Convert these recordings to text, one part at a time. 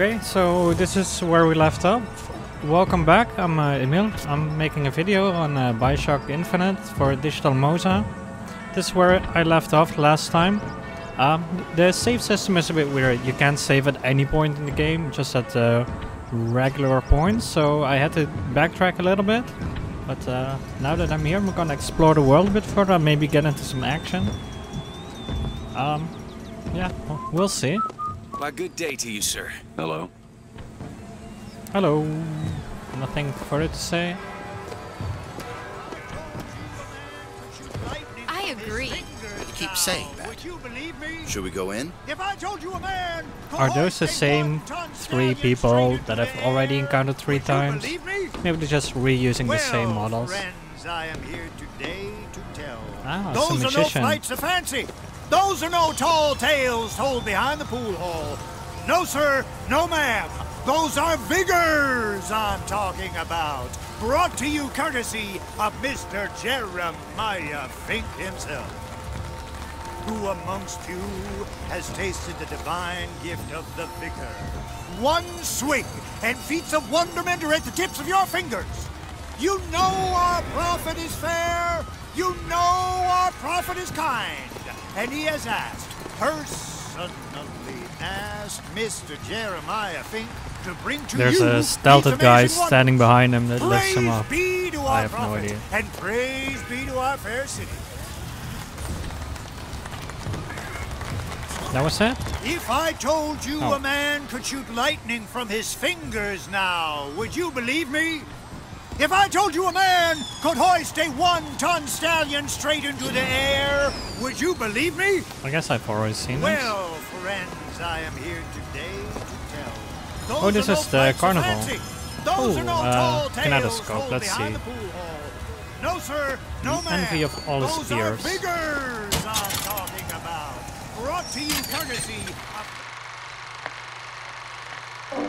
Okay, so this is where we left off. Welcome back, I'm uh, Emiel. I'm making a video on uh, Bioshock Infinite for Digital Mosa. This is where I left off last time. Um, the save system is a bit weird. You can't save at any point in the game, just at uh, regular points. So I had to backtrack a little bit. But uh, now that I'm here, I'm gonna explore the world a bit further, maybe get into some action. Um, yeah, we'll see. Why, good day to you, sir. Hello. Hello. Nothing further to say. I agree. You keep saying that. Would you believe me? Should we go in? If I told you a man Are those the same three people that I've already encountered three times? Me? Maybe they're just reusing the same models. Friends, I am here today to tell. Ah, it's a Those are no magician. flights of fancy. Those are no tall tales told behind the pool hall. No, sir. No, ma'am. Those are vigors I'm talking about. Brought to you courtesy of Mr. Jeremiah Fink himself. Who amongst you has tasted the divine gift of the vigor? One swig, and feats of wonderment are at the tips of your fingers. You know our prophet is fair. You know our prophet is kind. And he has asked, personally asked Mr. Jeremiah Fink to bring to There's you a stealthed guy amazing standing wonders. behind him that lifts him up. be to I our have no idea. And praise be to our fair city. That was it? If I told you Oh. a man could shoot lightning from his fingers now, would you believe me? If I told you a man could hoist a one-ton stallion straight into the air, would you believe me? I guess I've already seen this. Well, friends, I am here today to tell. Those Oh, this is the carnival. Those Oh, are no uh, kinetoscope, let's see. the pool hall. No, sir, no The ma'am. envy of all his Those are peers. vigors I'm talking about. Brought to you courtesy of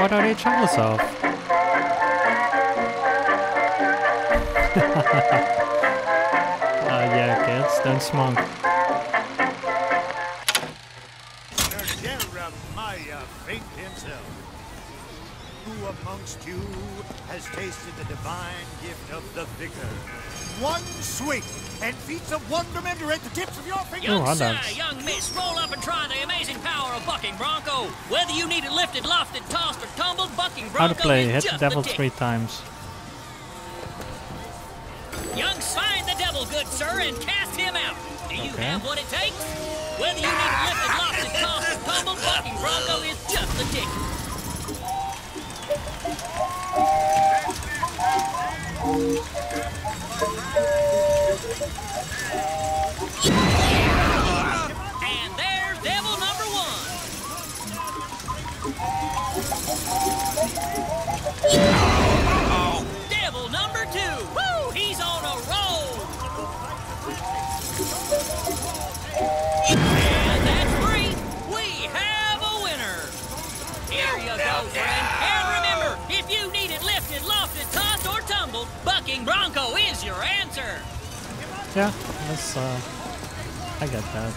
What, are they jealous of? uh, yeah, kids, don't smoke. Jeremiah Fink himself. Who amongst you has tasted the divine gift of the vigor? One swing, and feats of wonderment are at the tips of your fingers. Oh, Young hot sir, young miss, roll up and try the amazing power of Bucking Bronco. Whether you need it lifted, lofted, tossed, or tumbled, Bucking How Bronco to play, hit the devil the three times. Young, find the devil, good sir, and cast him out. Do you Okay. have what it takes? Whether you need it lifted, lofted, tossed, or tumbled, Bucking Bronco is just the tick. Devil number one. Oh, devil number two. Woo! He's on a roll. And that's three. We have a winner. Here you go, friend. Bucking Bronco is your answer. Yeah, that's, uh, I get that.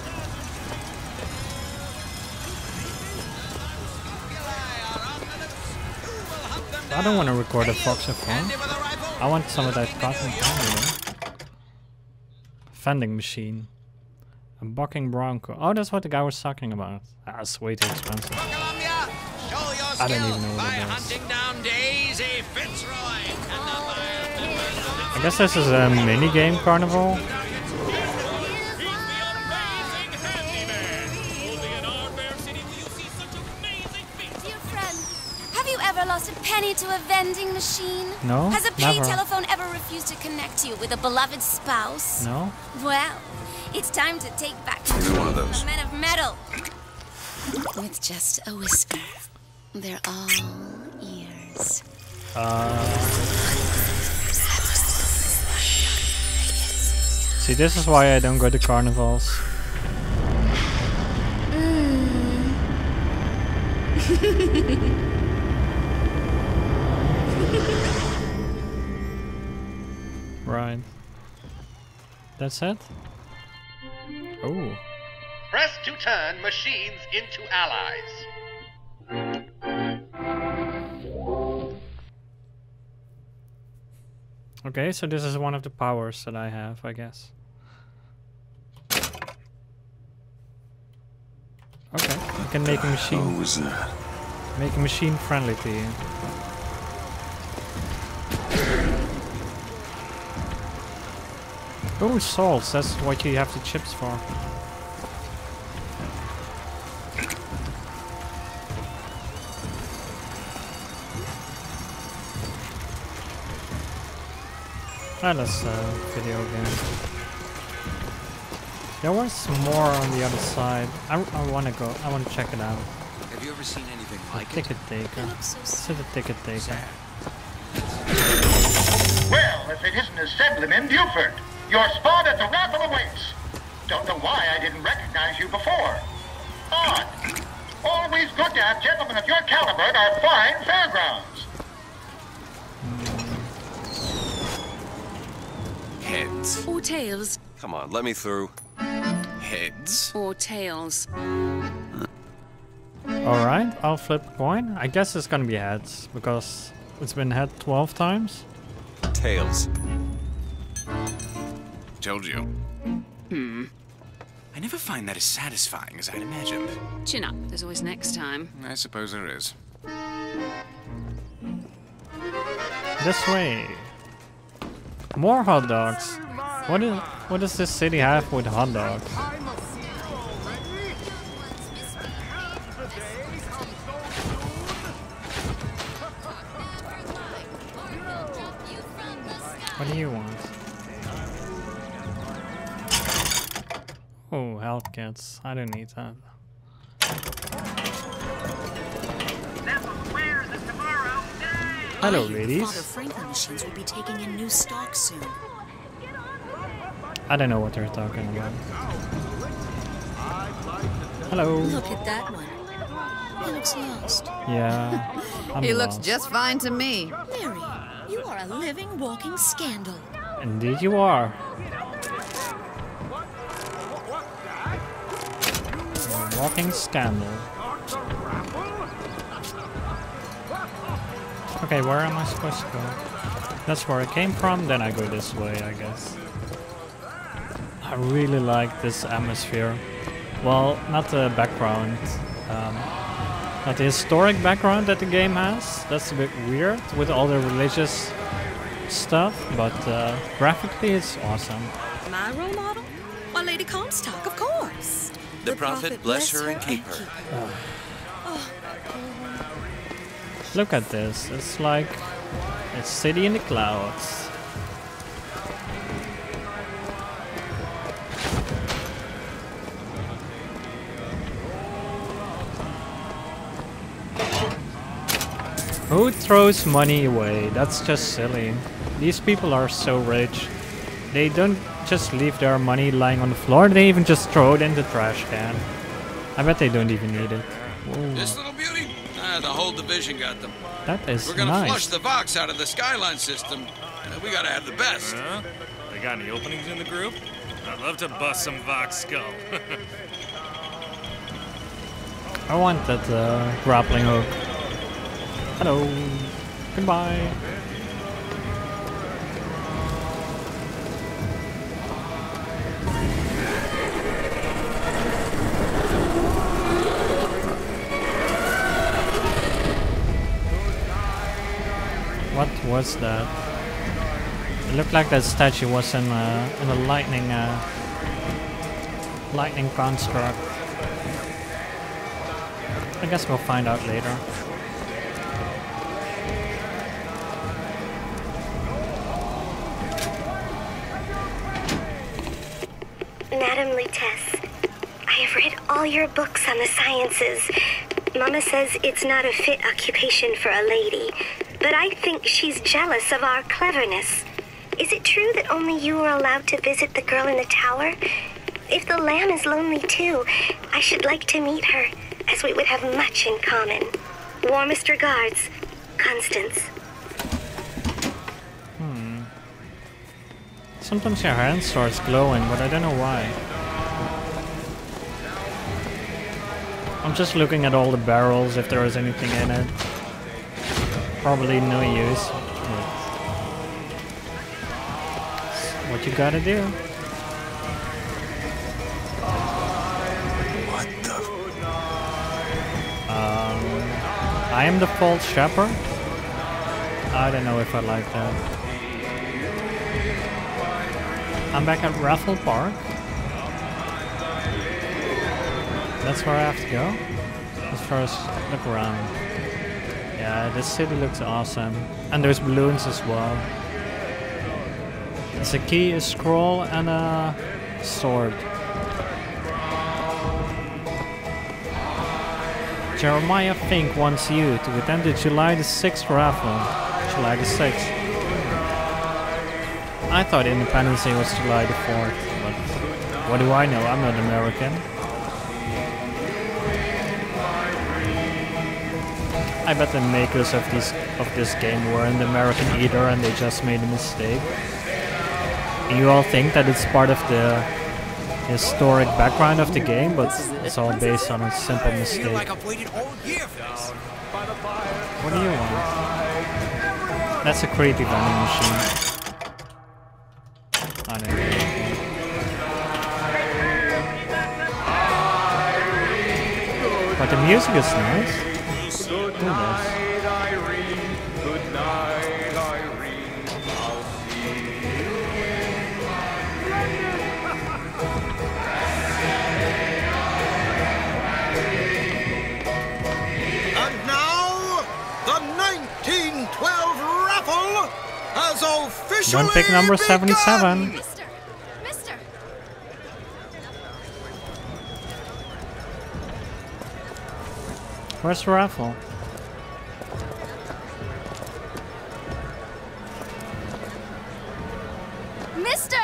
I don't want to record a fox Voxophone. I want some of that cotton candy. Vending machine. A bucking bronco. Oh, that's what the guy was talking about. That's way too expensive. I don't even know what it is. I guess this is a mini game carnival. Have you ever lost a penny to a vending machine? No, Has a pay never. telephone ever refused to connect you with a beloved spouse? No? Well, it's time to take back Give one of those. the men of metal. With just a whisper, they're all ears. Uh, See, this is why I don't go to carnivals. right. That's it? Oh. Press to turn machines into allies. Okay, so this is one of the powers that I have, I guess. Okay, you can make a machine. was that? Make a machine friendly to you. Oh, salts, that's what you have the chips for. Ah, that's a video game. There was more on the other side. I, I wanna go, I wanna check it out. Have you ever seen anything A like it? ticket taker. Is it a ticket taker? Well, if it isn't a Assemblyman Buford, your spot at the raffle awaits. Don't know why I didn't recognize you before. Odd. Always good to have gentlemen of your caliber at our fine fairgrounds. Hmm. Heads. Or tails. Come on, let me through. Heads. Or tails. Alright, I'll flip a coin. I guess it's gonna be heads, because it's been head 12 times. Tails. Told you. Hmm. I never find that as satisfying as I'd imagined. Chin up. There's always next time. I suppose there is. This way. More hot dogs. What is what does this city have with hot dogs? I don't need that. Hello, I hear The ladies. Father Franklin machines will be taking in new stock soon. I don't know what they're talking about. Hello. Look at that one. He looks lost. Yeah. I'm He looks just fine to me. Mary, you are a living, walking scandal. Indeed, you are. Walking scandal. Okay, where am I supposed to go? That's where I came from, then I go this way, I guess. I really like this atmosphere. Well, not the background. Um, not the historic background that the game has. That's a bit weird with all the religious stuff, but uh, graphically it's awesome. My role model? My Lady Comstock, of course. The prophet bless her and keep her. Oh. Look at this. It's like a city in the clouds. Who throws money away? That's just silly. These people are so rich. They don't just leave their money lying on the floor, they even just throw it in the trash can. I bet they don't even need it. Whoa, This little beauty? Ah, the whole division got them. that is We're gonna nice. flush the Vox out of the Skyline system. Uh, we gotta have the best. Huh? They got any openings in the group? I'd love to bust some Vox skull. I want that uh, grappling hook. Hello. Goodbye. What was that? It looked like that statue was in a, in a lightning uh, lightning construct. I guess we'll find out later. Madam Lutece, I have read all your books on the sciences. Mama says it's not a fit occupation for a lady, but I think she's jealous of our cleverness. Is it true that only you are allowed to visit the girl in the tower? If the lamb is lonely too, I should like to meet her, as we would have much in common. Warmest regards, Constance. Hmm. Sometimes your hand starts glowing, but I don't know why. I'm just looking at all the barrels if there is anything in it. Probably no use. What you gotta do. What the? Um, I am the false shepherd. I don't know if I like that. I'm back at Raffle Park. That's where I have to go. Let's first look around. Yeah, this city looks awesome. And there's balloons as well. It's a key, a scroll, and a sword. Jeremiah Fink wants you to attend the July the 6th raffle. July the 6th. I thought Independence Day was July the 4th, but what do I know? I'm not American. I bet the makers of this of this game weren't American either and they just made a mistake. You all think that it's part of the historic background of the game, but it's all based on a simple mistake. What do you want? That's a creepy vending machine. But the music is nice. Officially Don't pick number 77. Mister! Mister! Where's the raffle? Mister!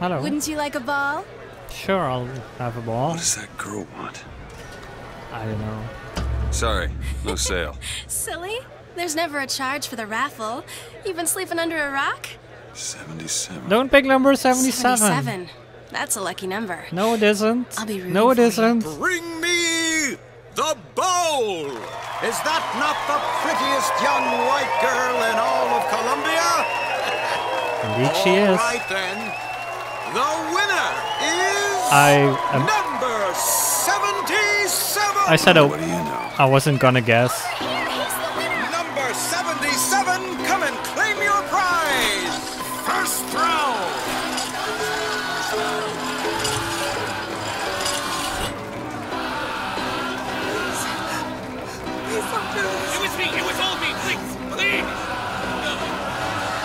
Hello. Wouldn't you like a ball? Sure, I'll have a ball. What does that girl want? I don't know. Sorry, no sale. Silly. There's never a charge for the raffle. You've been sleeping under a rock? 77. Don't pick number 77. 77. That's a lucky number. No, it isn't. I'll be rooting no, it for you. isn't. Bring me the bowl. Is that not the prettiest young white girl in all of Columbia? Indeed, she is. All right then. The winner is I am. number 77. I said I, What do you know? I wasn't gonna guess.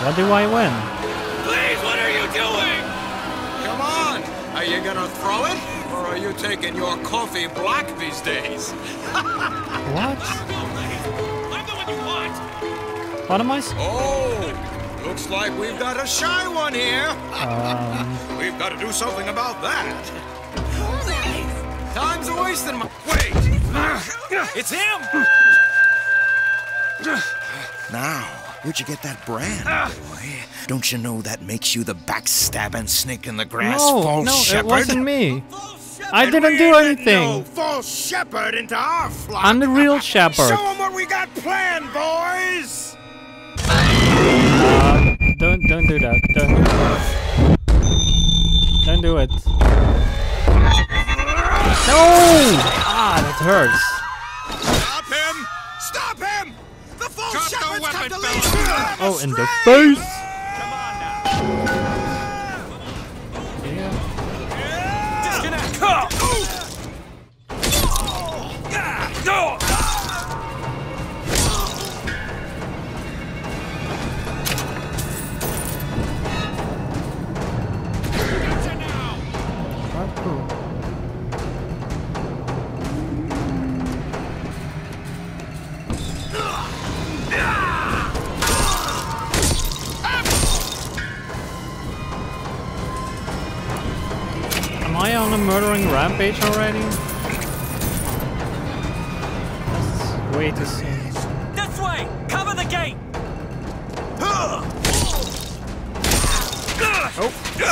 What do I win? please. What are you doing? Come on. Are you gonna throw it? Or are you taking your coffee black these days? What? I'm the one you want. What am I? s- Oh, looks like we've got a shy one here. Um, We've got to do something about that. Time's a wasting my. Wait! It's him! Now, where'd you get that brand, boy? Don't you know that makes you the backstabbing snake in the grass, no, false no, shepherd? it wasn't me. I didn't do anything. No false shepherd into our flock. I'm the real shepherd. Show 'em what we got planned, boys. Uh, don't don't do that. Don't. Don't do it. No! Ah, that hurts. Oh, in the face! rampage already? Let's wait to see. This way! Cover the gate! Oh.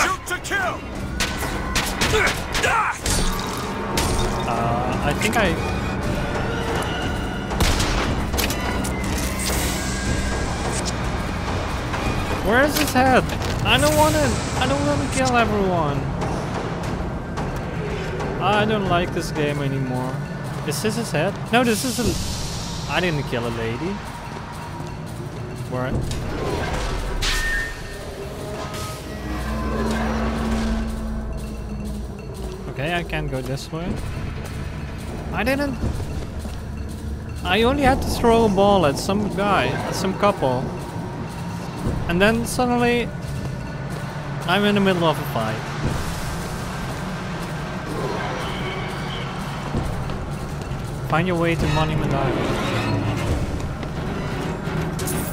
Shoot to kill! Uh, I think I... Where's his head? I don't wanna... I don't wanna kill everyone. I don't like this game anymore. Is this his head? No, this is a. I didn't kill a lady. Where? Okay, I can't go this way. I didn't. I only had to throw a ball at some guy, at some couple. And then suddenly, I'm in the middle of a fight. Find your way to Monument Island.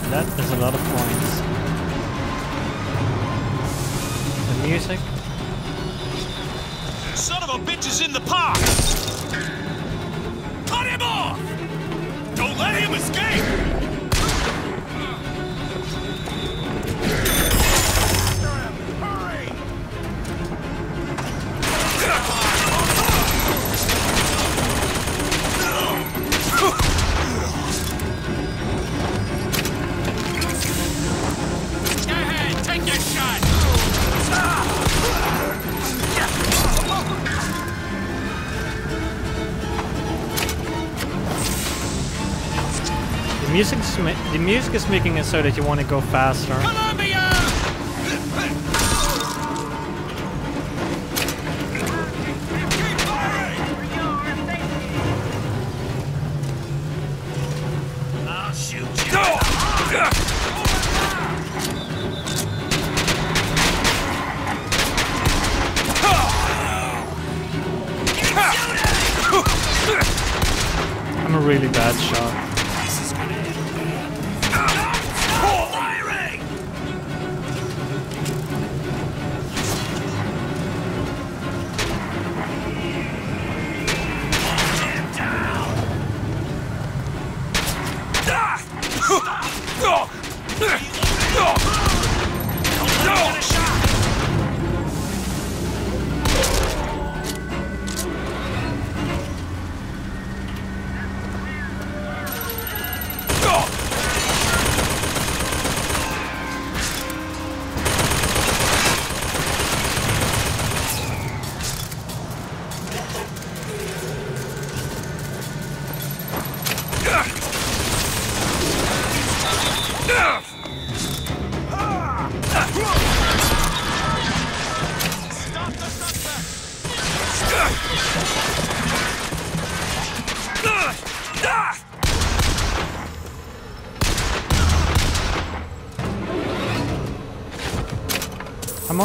That is a lot of points. The music. Son of a bitch is in the park! Cut him off! Don't let him escape! Music is the music is making it so that you want to go faster. You! I'm a really bad shot.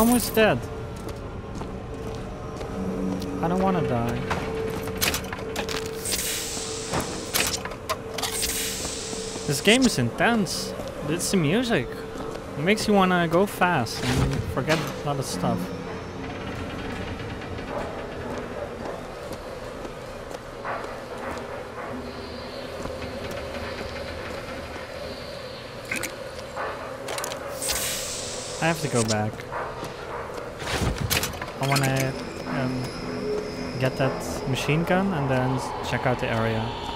Almost dead. I don't want to die. This game is intense. It's the music. It makes you want to go fast and forget a lot of stuff. I have to go back. I want to um, get that machine gun and then check out the area.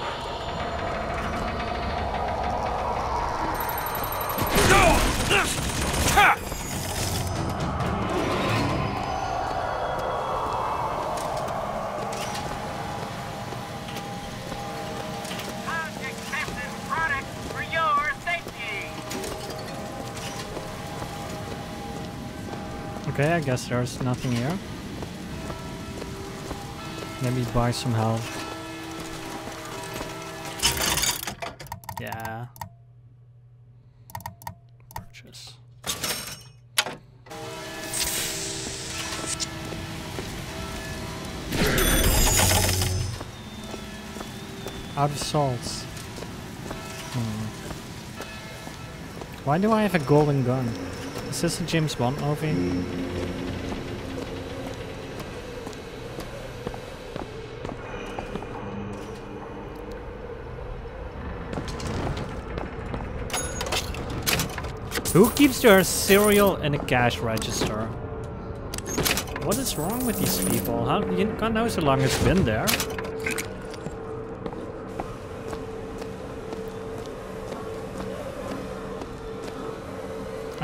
Guess there's nothing here. Maybe buy some health. Yeah. Purchase. Out of salts. Hmm. Why do I have a golden gun? Is this a James Bond movie? Who keeps their cereal in a cash register? What is wrong with these people? How, you, God knows how long it's been there.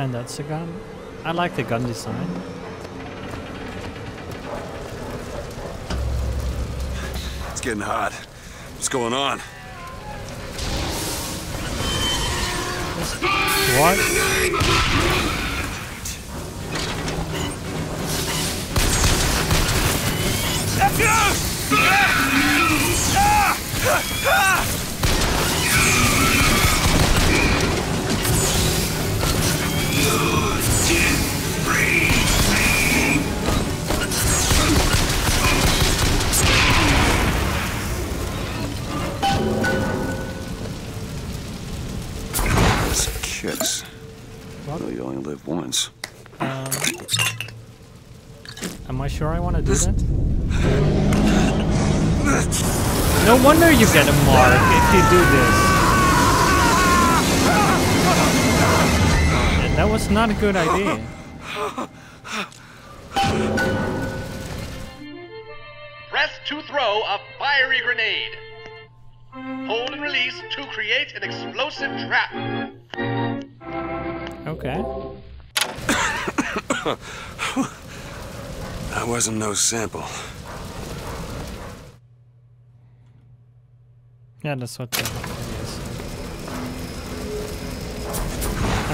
And that's a gun. I like the gun design. It's getting hot. What's going on? What? Kiss. Am I sure I want to do that? No wonder you get a mark if you do this. That was not a good idea. Press to throw a fiery grenade. Hold and release to create an explosive trap. Okay. That wasn't no sample. Yeah, that's what the is.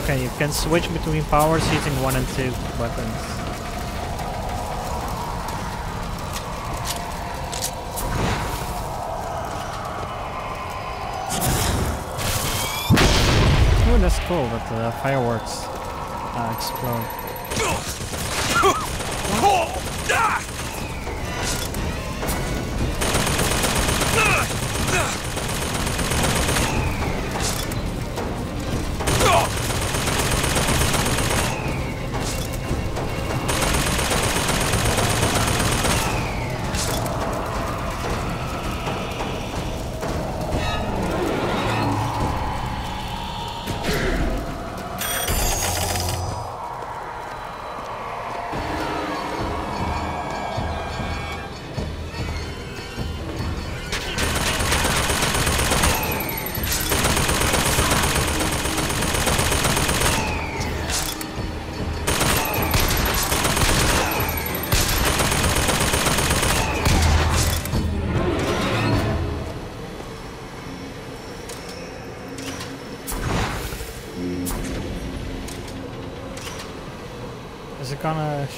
Okay, you can switch between powers using one and two weapons. Oh, that's cool that the fireworks uh, explode. Is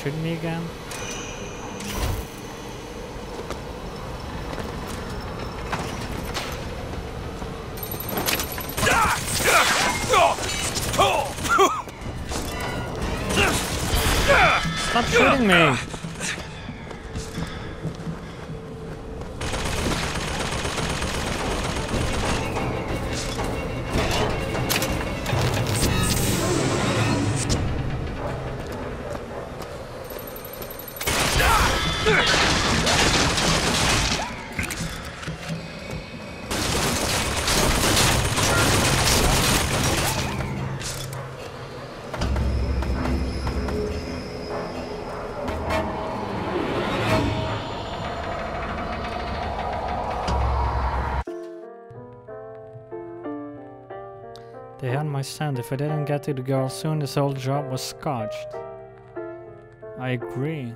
shoot me again? They had my scent. If I didn't get to the girl soon, this whole job was scotched. I agree.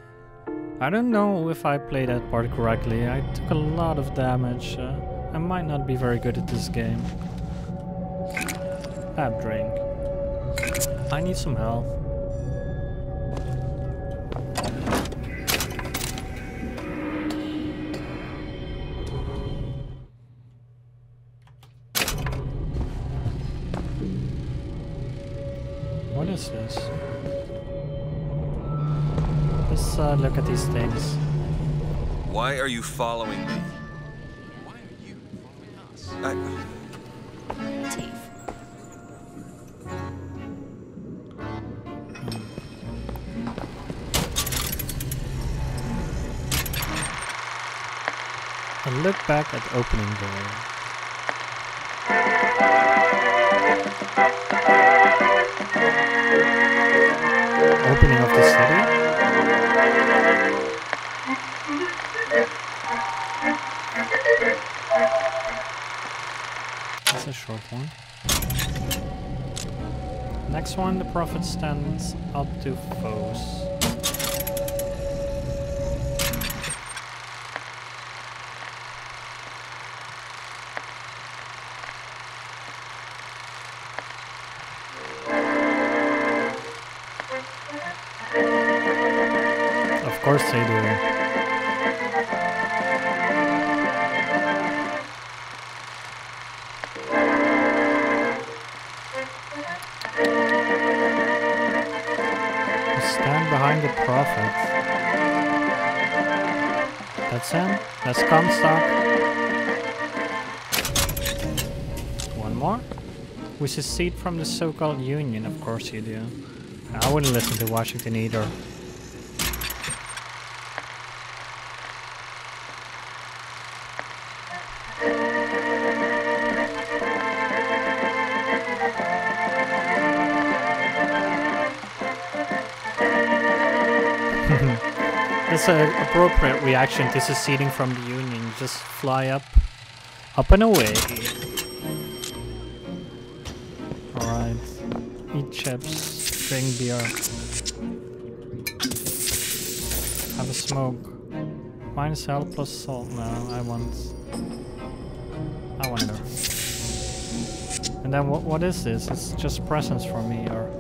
I don't know if I played that part correctly. I took a lot of damage. Uh, I might not be very good at this game. Bad drink. I need some help. Things. Why are you following me? One. Next one, the prophet stands up to foes. That's him. That's Comstock. One more. We secede from the so-called Union, of course you do. I wouldn't listen to Washington either. That's an appropriate reaction to seceding from the Union. Just fly up, up and away. Alright. Eat chips, drink beer. Have a smoke. Minus health plus salt. No, I want... I wonder. And then what? what is this? It's just presents for me, or...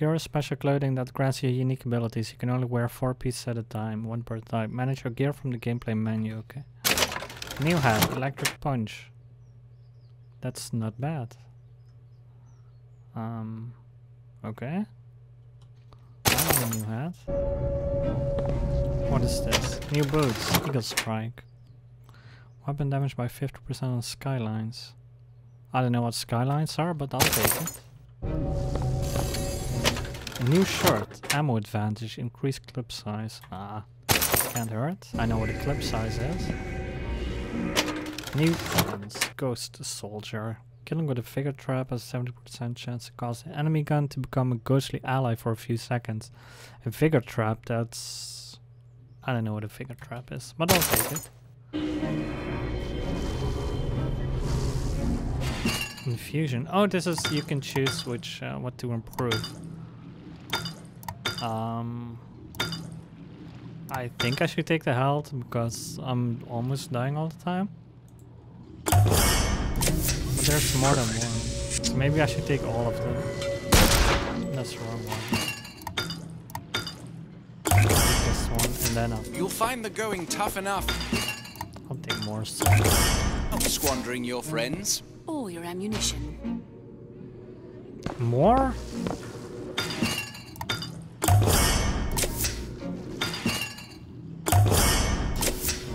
Is special clothing that grants you unique abilities. You can only wear four pieces at a time, one per type. Manage your gear from the gameplay menu, okay. New hat, electric punch. That's not bad. Um, okay. I new hat. What is this? New boots, eagle strike. Weapon damage by 50% on skylines. I don't know what skylines are, but I'll take it. A new shirt, ammo advantage, increased clip size. Ah, can't hurt. I know what a clip size is. New guns, ghost soldier. Killing with a vigor trap has a 70% chance to cause the enemy gun to become a ghostly ally for a few seconds. A vigor trap, that's... I don't know what a vigor trap is, but I'll take it. Infusion. Oh, this is you can choose which uh, what to improve. Um, I think I should take the health because I'm almost dying all the time. But there's more than one, so maybe I should take all of them. That's the wrong one. This one and then I'll, You'll find the going tough enough. I'll take more stuff. Not squandering your friends. Or your ammunition. More?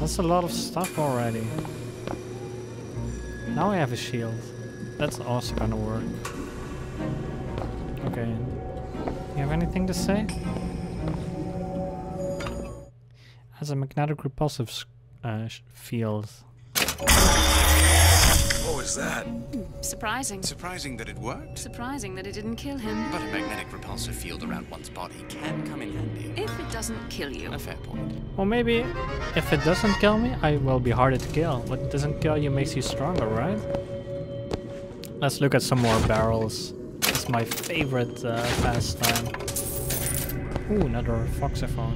That's a lot of stuff already. Now I have a shield. That's also gonna work. Okay. You have anything to say? Has a magnetic repulsive uh, field. What was that? Surprising. Surprising that it worked. Surprising that it didn't kill him. But a magnetic repulsive field around one's body can come in handy. If it doesn't kill you. A fair point. Well, maybe if it doesn't kill me, I will be harder to kill. What doesn't kill you makes you stronger, right? Let's look at some more barrels. It's my favorite uh, pastime. Ooh, another voxophone.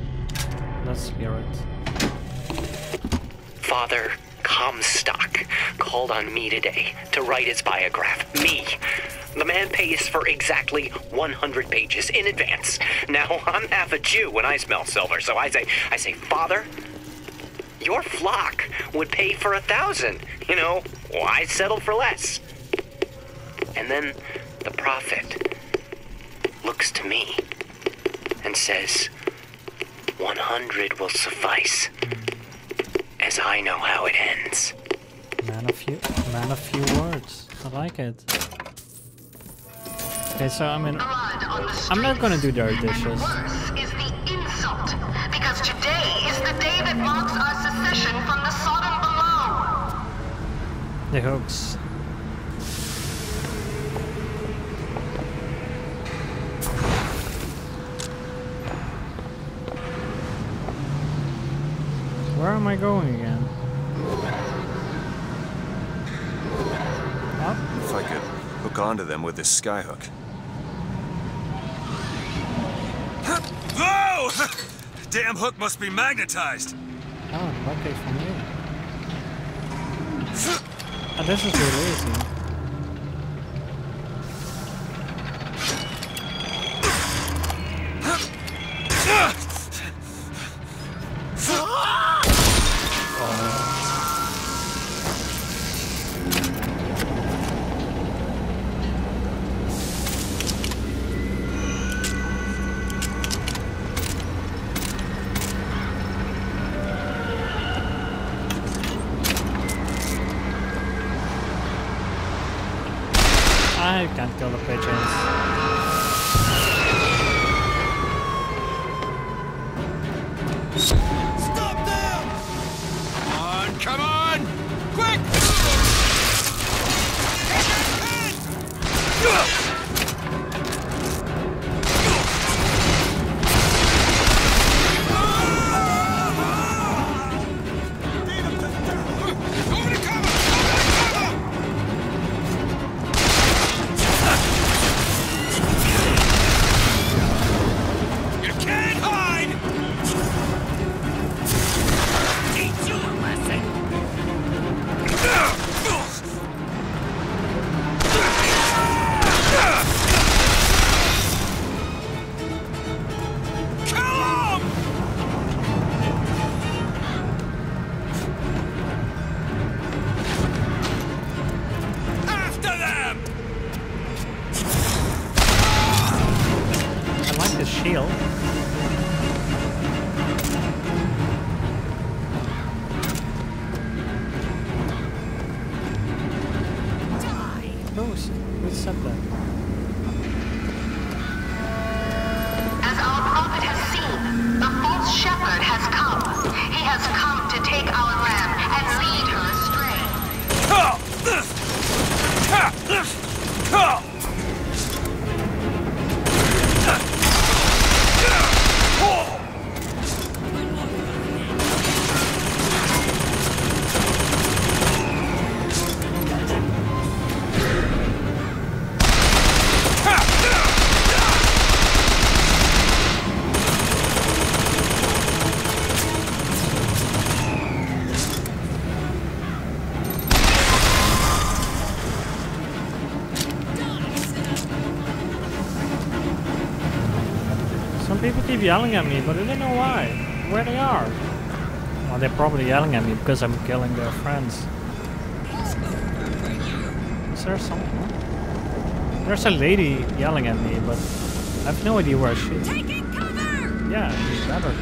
Let's hear it. Father Comstock called on me today to write his biograph. Me. The man pays for exactly 100 pages in advance. Now, I'm half a Jew when I smell silver, so I say, I say, Father, your flock would pay for a thousand. You know, why settle for less? And then the prophet looks to me and says, 100 will suffice, as I know how it ends. Man of few, man of few words. I like it. Okay, so I'm mean, I'm not gonna do their dishes. is the insult. Because today is the day that marks our secession from the Sodom below. The hooks. Where am I going again? If I could hook hook onto them with this skyhook. Whoa! Damn hook must be magnetized. Oh, okay for me. Oh, this is really easy. Keep yelling at me, but I don't know why. Where they are. Well, they're probably yelling at me because I'm killing their friends. Is there someone? There's a lady yelling at me, but I have no idea where she is. Taking cover! Yeah, you better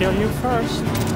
kill you first.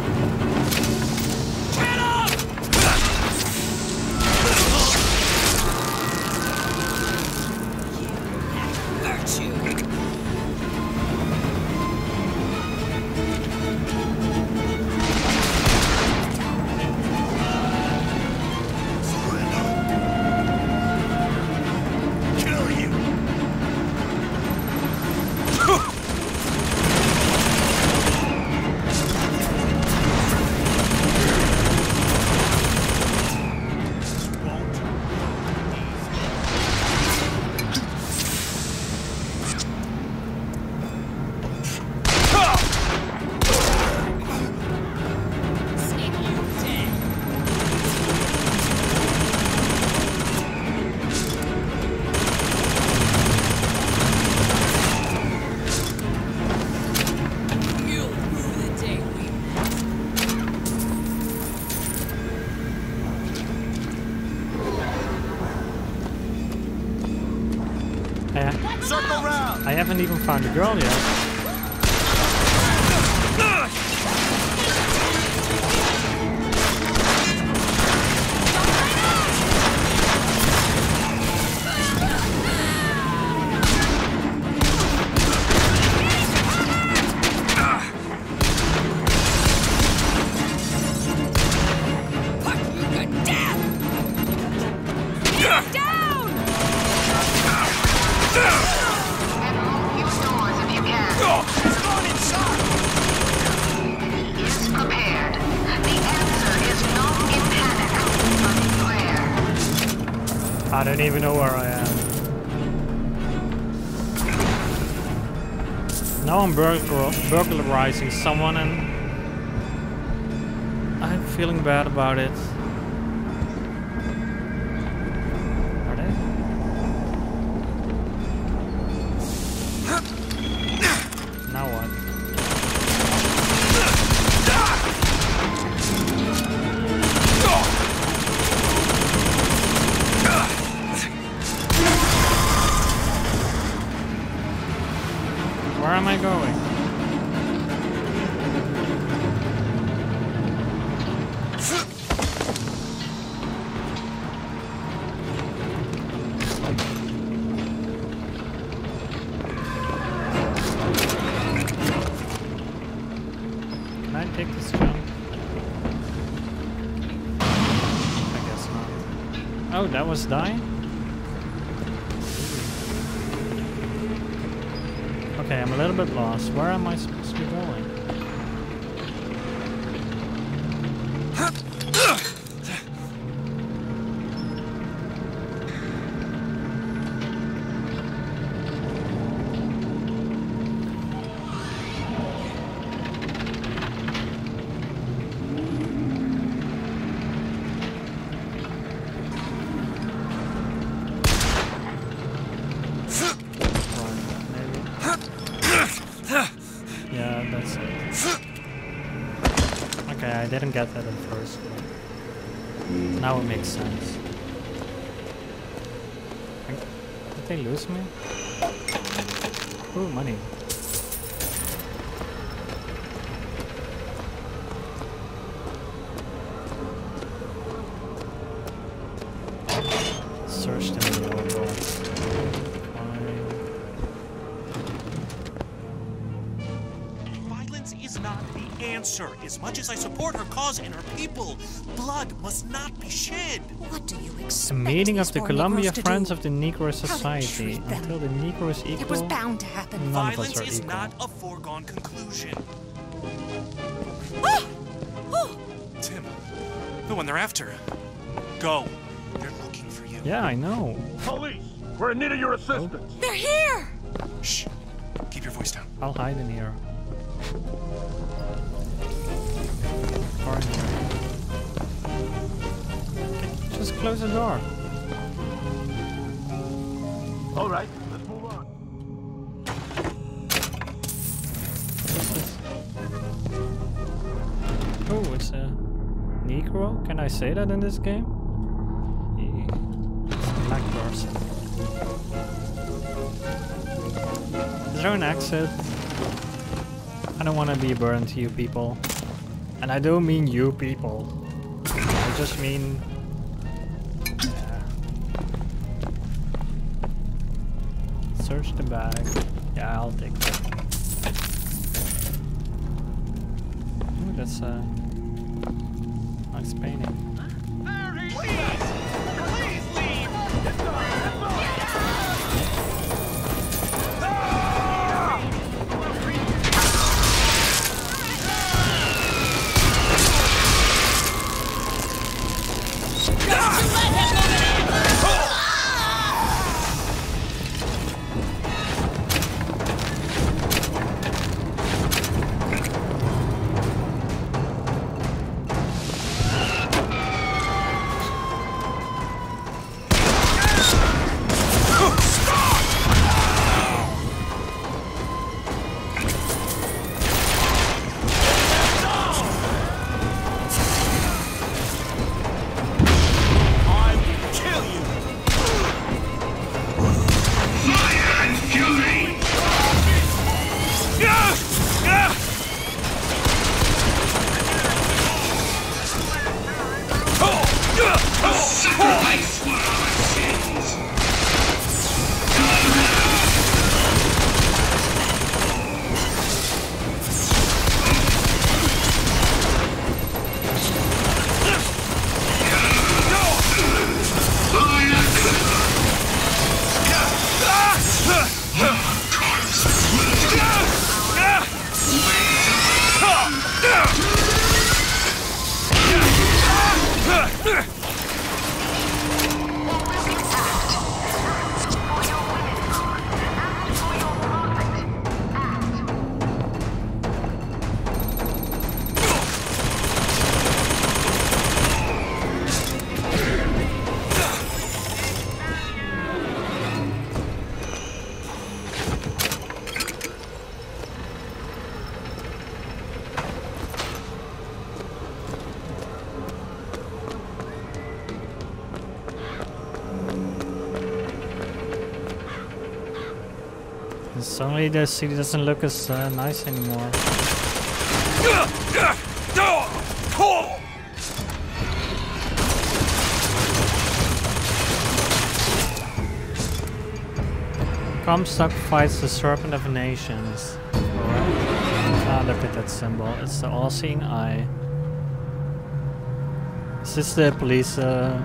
Haven't even found a girl yet. Now I'm burglar burglarizing someone and I'm feeling bad about it. Was dying? Okay, I'm a little bit lost. Where am I supposed didn't get that at first. Now it makes sense. Did they lose me? Ooh, money. Cause and her people, blood must not be shed. What do you expect? A meeting of the Columbia Negroes Friends do? of the Negro Society. Until the Negro is equal, It was bound to happen. none of us Violence are is equal. not a foregone conclusion. Oh! Oh! Tim, the one they're after. Go. They're looking for you. Yeah, I know. Police, we're in need of your assistance. They're here! Shh. Keep your voice down. I'll hide in here. In just close the door. All right, let's move on. Oh, it's a Negro? Can I say that in this game? It's a black person. Is there an exit? I don't want to be a burden to you people. And I don't mean you people. I just mean... Yeah. Search the bag. Yeah, I'll take that. Ooh, that's uh, a nice painting. Suddenly the city doesn't look as uh, nice anymore. Comstock fights the Serpent of Nations. Ah, look at that symbol. It's the all-seeing eye. Is this the police, uh,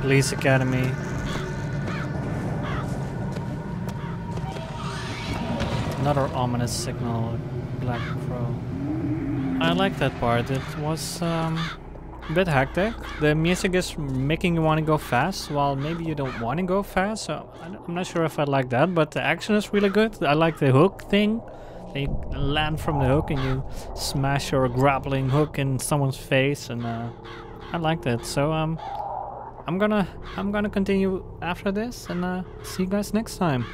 police academy? Another ominous signal, Black Crow. I like that part. It was um, a bit hectic. The music is making you want to go fast, while maybe you don't want to go fast. So I'm not sure if I like that, but the action is really good. I like the hook thing. They land from the hook and you smash your grappling hook in someone's face, and uh, I like that. So um, I'm gonna I'm gonna continue after this, and uh, see you guys next time.